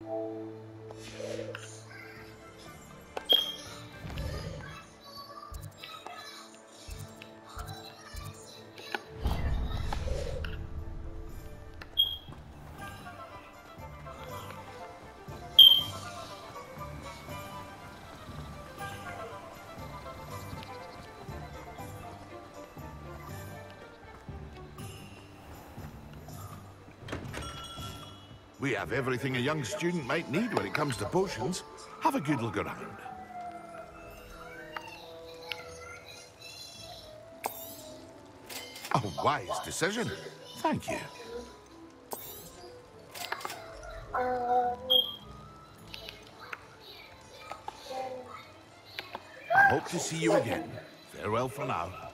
you. We have everything a young student might need when it comes to potions. Have a good look around. A wise decision. Thank you. I hope to see you again. Farewell for now.